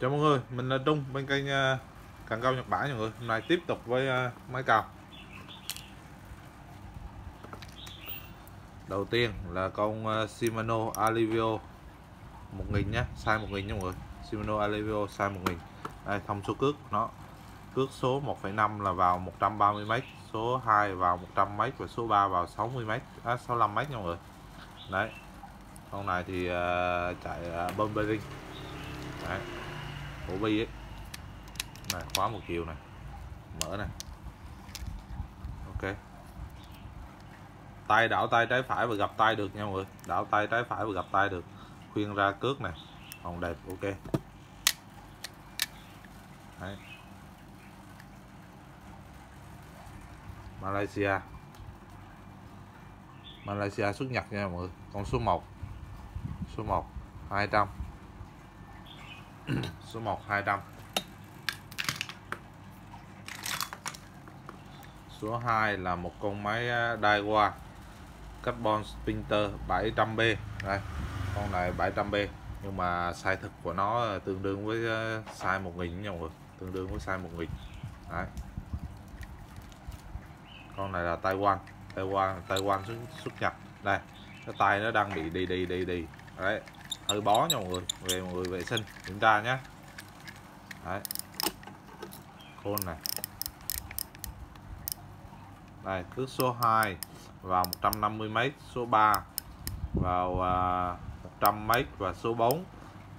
Chào mọi người, mình là Trung bên kênh à, Càng Cao Nhật Bản mọi người. Hôm nay tiếp tục với à, máy cào. Đầu tiên là con à, Shimano Alivio 1000 nhé, size 1000 nha mọi người. Shimano Alivio size 1000 Đây, thông số cước nó. Cước số 1,5 là vào 130m Số 2 vào 100m Và số 3 vào 60m à, 65m nha mọi người. Đấy Con này thì uh, chạy uh, bơm bearing Đấy của bi ấy. Này, khóa một chiều này. Mở này. Ok. Tay, đảo tay trái phải và gặp tay được nha mọi người. Đảo tay trái phải và gặp tay được. Khuyên ra cước này. Còn đẹp, ok. Đấy. Malaysia. Malaysia xuất nhật nha mọi người. Con số 1 số 1 200 số 1 200 số 2 là một con máy à, Daiwa Carbon Spinter 700B đây con này 700B nhưng mà size thực của nó à, tương đương với à, size 1000 nha mọi người. Tương đương với size 1000 đấy. Con này là Taiwan. Taiwan Taiwan xuất, xuất nhập. Đây cái tay nó đang bị đi đi đi đi. Đấy hơi bó nha mọi người về mọi người vệ sinh kiểm tra nhé. Đấy. Khôn này. Đây cứ số 2 vào 150 mấy số 3 vào à, uh, 100 mấy và số 4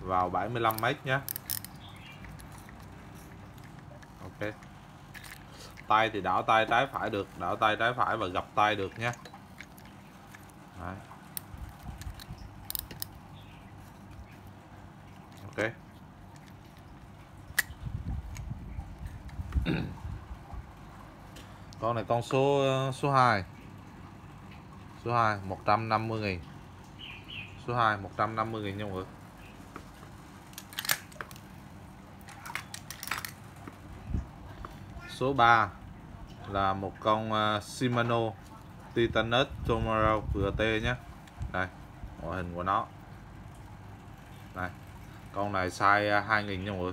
vào 75 mấy nhé. Ok. Tay thì đảo tay trái phải được đảo tay trái phải và gặp tay được nhé. Đấy. Ok con này con số uh, số 2 số 2 150 nghìn. Số 2 150 nghìn nha mọi người. Số 3 là một con uh, Shimano Titanus Tomorrow GT nhé. Đây, ngoại hình của nó. Đây con này size 2000 nha mọi người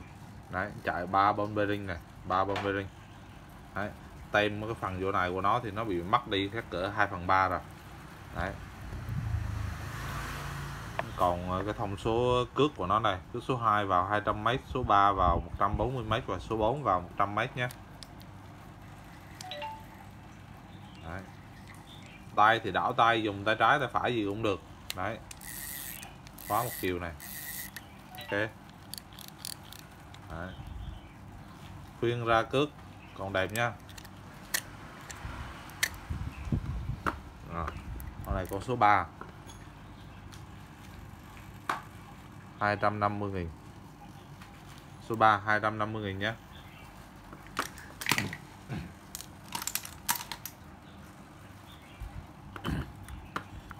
đấy, chạy ba bơm bearing này ba bơm bearing. Đấy, tem cái phần vô này của nó thì nó bị mất đi các cỡ 2 phần 3 rồi. Đấy. Còn à, cái thông số cước của nó này, cước số 2 vào 200m số 3 vào 140m và số 4 vào 100m nhé. Đấy. tay thì đảo tay, dùng tay trái, tay phải gì cũng được. Đấy. Khóa một chiều này ok. Đấy. khuyên ra cước. Còn đẹp nha. Con này con số 3 250 nghìn. Số 3 250 nghìn nhé.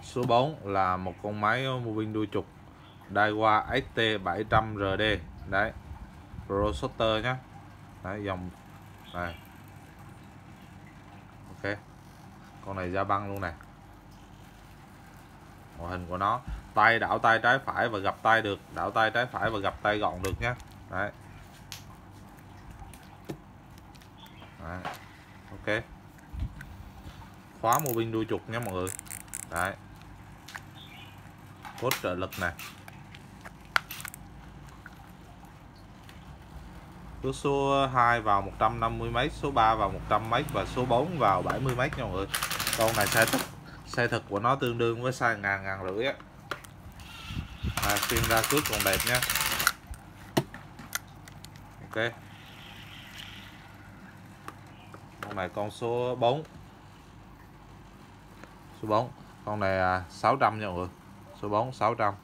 Số 4 là một con máy moving đuôi trục. Daiwa ST700RD đấy Pro Shooter nhé đấy. Dòng. Này. Ok. Con này da băng luôn này. Ngoại hình của nó. Tay đảo tay trái phải và gặp tay được. Đảo tay trái phải và gặp tay gọn được nhé đấy. đấy. Ok. Khóa mô pin đuôi trục nha mọi người. Đấy. Cốt trợ lực này. Cước số 2 vào 150 mấy, số 3 vào 100 mấy và số 4 vào 70 mấy nha mọi người. Con này size thật, size thật của nó tương đương với size ngàn ngàn rưỡi á. À, xuyên ra cước còn đẹp nha. ok. Con này con số 4 số 4 con này à, 600 nha mọi người. Số 4 600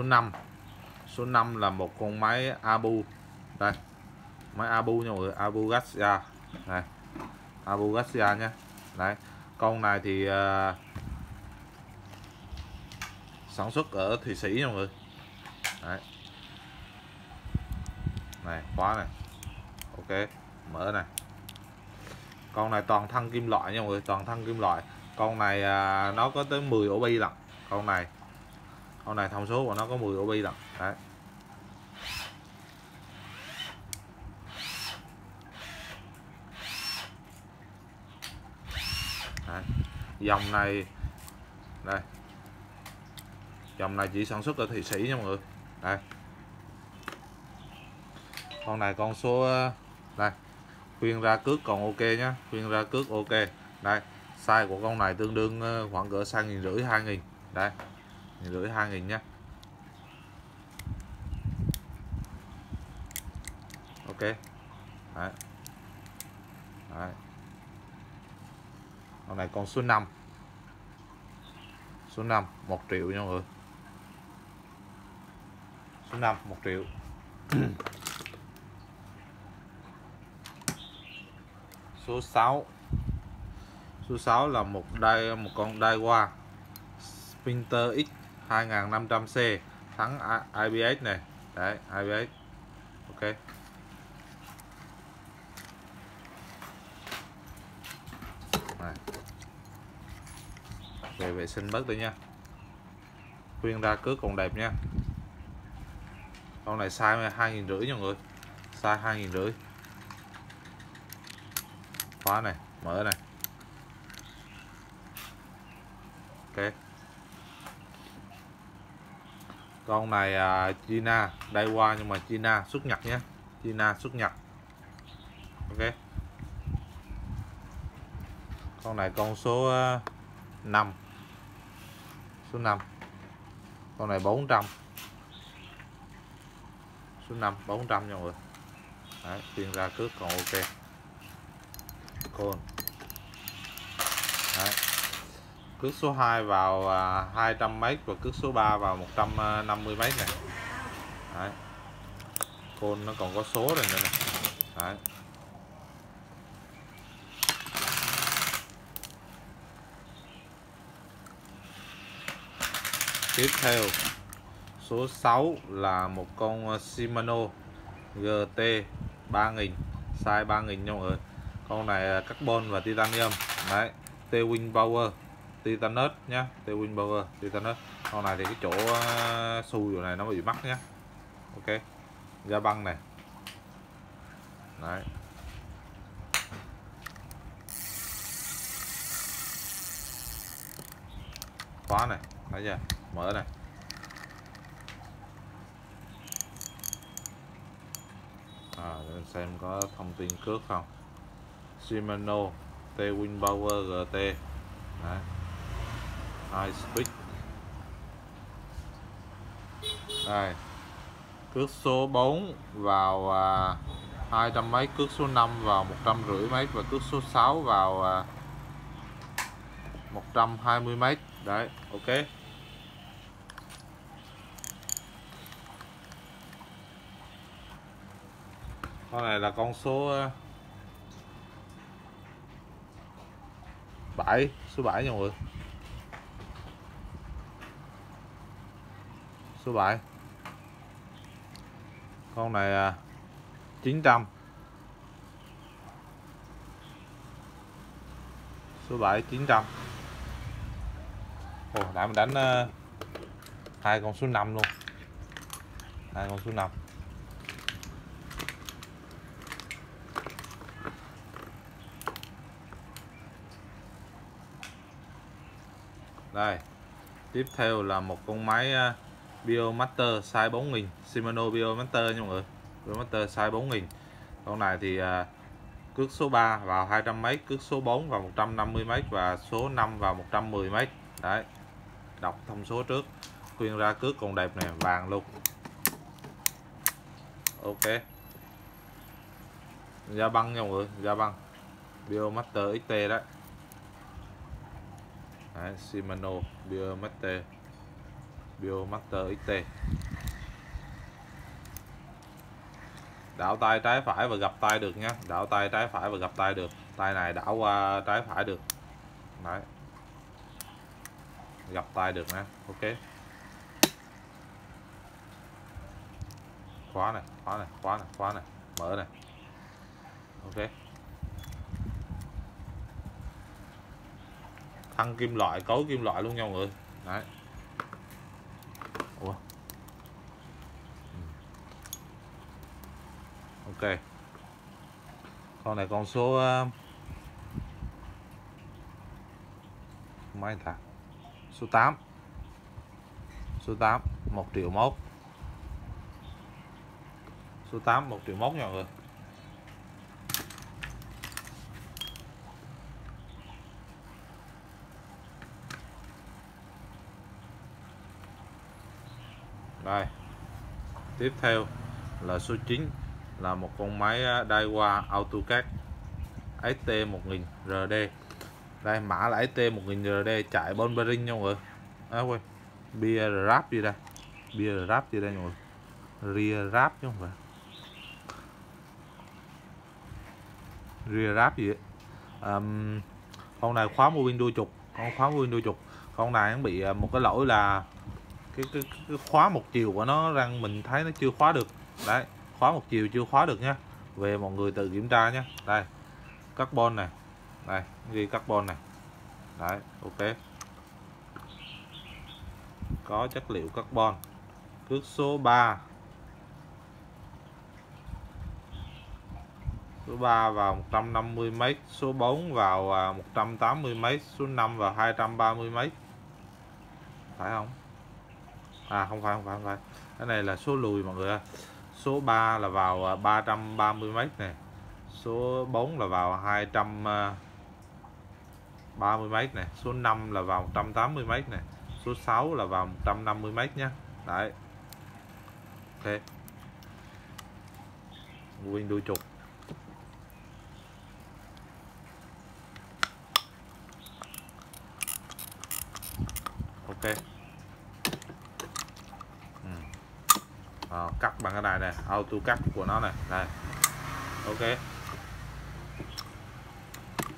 số 5 số 5 là một con máy Abu. Đây máy Abu nha mọi người Abu Garcia. Này Abu Garcia nha đấy con này thì uh, sản xuất ở Thụy Sĩ nha mọi người. Đấy. Này khóa này. Ok mở này. Con này toàn thân kim loại nha mọi người toàn thân kim loại. Con này uh, nó có tới 10 ổ bi lận con này con này thông số của nó có 10 OB rồi. Lận đấy. Đấy. dòng này, đây. Dòng này chỉ sản xuất ở Thụy Sĩ nha mọi người. Đây. Con này con số ờ, đây. Khuyên ra cước còn ok nhá. Khuyên ra cước ok. Đây. Size của con này tương đương ờ, khoảng cỡ sang nghìn rưỡi, hai nghìn. Đây lưỡi rưỡi hai nghìn nhá. Ok. Đấy. Đấy. Con này con số 5 số 5 1 triệu nha mọi người. Số 5 1 triệu. Số 6 số 6 là một đai, một con Daiwa Sprinter X. 2500C thắng IBS này đấy IBS ok. Này. về vệ sinh bớt đi nha. Khuyên ra cước còn đẹp nha. Con này size hai nghìn rưỡi nha mọi người. Size hai nghìn rưỡi. Khóa này, mở này ok con này à, China đây qua nhưng mà China xuất nhật nhé. China xuất nhật. Ok. Con này con số à, 5 số 5 con này 400 số 5 400 nha mọi người. Đấy, tiền ra cước còn ok. Cool. Đấy cước số 2 vào à, 200 mấy và cước số 3 vào 150 à, mấy này. Đấy. côn nó còn có số rồi nữa này Đấy. tiếp theo số 6 là một con à, Shimano GT 3000 size 3000 nha mọi người. Con này à, carbon và titanium. Đấy T-Wing Power. Titanus nhá T-Wing Titanus con này thì cái chỗ uh, xui này nó bị mắc nhá. Ok da băng này. Đấy. Khóa này thấy chưa? Mở này. À, để xem có thông tin cước không. Shimano T-Wing GT Đấy. High Speed đây. Cước số 4 vào à, 200 mấy cước số 5 vào 150 mấy và cước số 6 vào à, 120 mấy. Đấy ok. Con này là con số à, 7 số 7 nha mọi người. Số 7 con này à, 900 số 7 900 Ồ, đã mình đánh à, hai con số 5 luôn. Hai con số 5 đây tiếp theo là một con máy uh, Biomaster size 4000 Shimano Biomaster nha mọi người. Biomaster size 4000 con này thì à, cước số 3 vào 200 mấy cước số 4 vào 150 mấy và số 5 vào 110 mấy. Đấy đọc thông số trước. Khuyên ra cước còn đẹp này vàng luôn. Ok. Da băng nha mọi người da băng. Biomaster XT đấy. Đấy, Shimano Biomaster Biomaster XT đảo tay trái phải và gặp tay được nhé đảo tay trái phải và gặp tay được. Tay này đảo qua trái phải được. Đấy. Gặp tay được nè. Ok. Khóa này khóa này khóa này khóa này. Mở này. Ok. Thân kim loại, cấu kim loại luôn nha mọi người. Đấy. Ok. Con này con số ờ, mấy ta. Số 8 số 8 1 triệu mốt. Số 8 1 triệu mốt nha mọi người. Đây. Tiếp theo là số 9 là một con máy à, Daiwa AutoCAD ST1000 RD đây mã là ST1000 RD chạy bon bearing nha mọi người. À, quên bia ráp gì đây? Bia ráp gì đây mọi người? Ria ráp chứ không phải. Ria ráp gì um, con này khóa mua Windows trục con khóa mua Windows trục con này nó bị à, một cái lỗi là cái, cái, cái khóa một chiều của nó rằng mình thấy nó chưa khóa được. Đấy khóa một chiều chưa khóa được nhá về mọi người tự kiểm tra nhé đây, carbon này. Đây ghi carbon này. Đấy, ok. Có chất liệu carbon. Cước số 3 số 3 vào 150 mấy, số 4 vào à, 180 mấy, số 5 vào 230 mấy. Phải không? À không phải không phải không phải. Cái này là số lùi mọi người ơi số 3 là vào 330 à, m này số 4 là vào 230 m này số 5 là vào 180 m này số 6 là vào 150 m nhé đấy. Ok. Nguyên đuôi trục. Ok. À, cắt bằng cái này này auto cắt của nó này đây. Ok.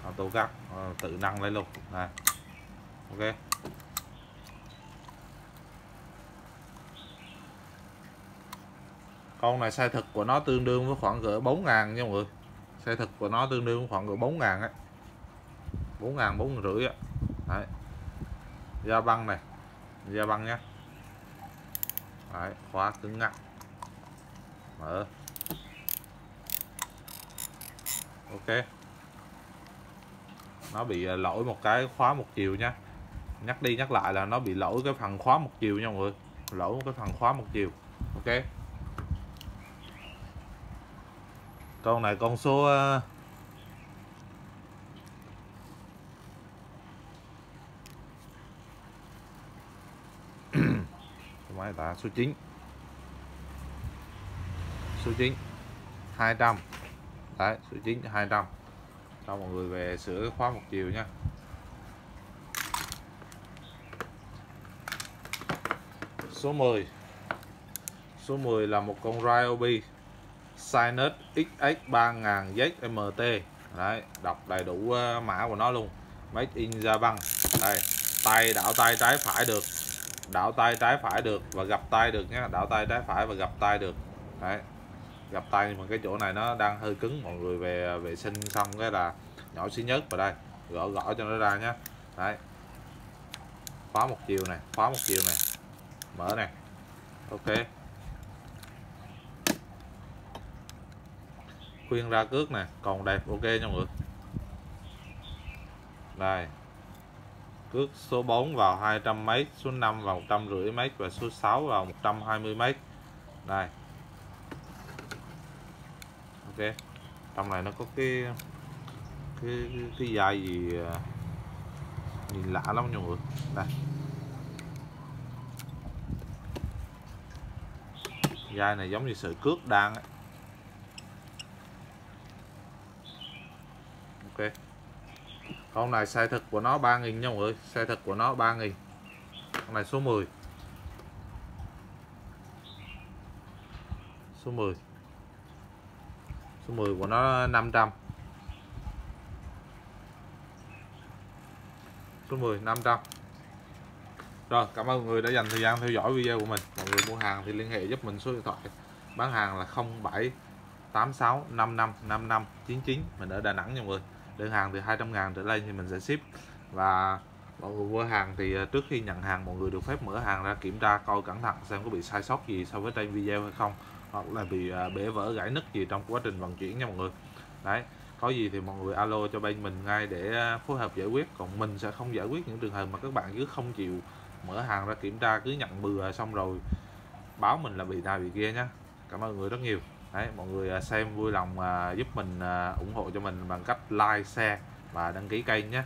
Auto cắt à, tự năng lên luôn này ok. Con này size thực của nó tương đương với khoảng cỡ 4 ngàn nha mọi người. Size thực của nó tương đương với khoảng cỡ 4 ngàn ấy 4 ngàn 4 rưỡi á. Đấy. da băng này. Da băng nhé Đấy, khóa cứng ngắc. Mở. Ok. Nó bị à, lỗi một cái khóa một chiều nha. Nhắc đi nhắc lại là nó bị lỗi cái phần khóa một chiều nha mọi người. Lỗi cái phần khóa một chiều. Ok. Con này con số uh, máy đá số 9 số 9 200 đấy, số 9 200 cho mọi người về sửa khóa một chiều nha. Số 10 số 10 là một con Ryobi Sinus XX 3000 ZMT đấy, đọc đầy đủ ờ, mã của nó luôn. Made in Japan. Đây, tay đảo tay trái phải được đảo tay trái phải được và gặp tay được nhé. Đảo tay trái phải và gặp tay được. Đấy. Gặp tay nhưng mà cái chỗ này nó đang hơi cứng, mọi người về, vệ sinh xong cái là nhỏ xí nhất vào đây, gõ gõ cho nó ra nhé. Đấy. Khóa một chiều này, khóa một chiều này. Mở này. Ok. Khuyên ra cước này, còn đẹp, ok nha mọi người. Đây cước số 4 vào 200 m số 5 vào 150 m và số 6 vào 120 m đây. Ok. Trong này nó có cái cái cái, cái dây gì à, nhìn lạ lắm nha mọi người. Đây. Dây này giống như sợi cước đang ấy. ok con này size thật của nó 3.000 nha mọi người. Size thật của nó 3.000 con này số 10 số 10 số 10 của nó 500 số 10 500 rồi, cảm ơn mọi người đã dành thời gian theo dõi video của mình. Mọi người mua hàng thì liên hệ giúp mình số điện thoại. Bán hàng là 07 86 55 55 99 mình ở Đà Nẵng nha mọi người đơn hàng từ 200 ngàn trở lên thì mình sẽ ship. Và mọi người mua hàng thì ờ, trước khi nhận hàng, mọi người được phép mở hàng ra kiểm tra coi cẩn thận xem có bị sai sót gì so với trên video hay không, hoặc là bị ờ, bể vỡ gãy nứt gì trong quá trình vận chuyển nha mọi người. Đấy, có gì thì mọi người alo cho bên mình ngay để ờ, phối hợp giải quyết. Còn mình sẽ không giải quyết những trường hợp mà các bạn cứ không chịu mở hàng ra kiểm tra, cứ nhận bừa xong rồi báo mình là bị này bị kia nhá cảm ơn mọi người rất nhiều đấy, mọi người à, xem vui lòng à, giúp mình à, ủng hộ cho mình bằng cách like, share và đăng ký kênh nhé.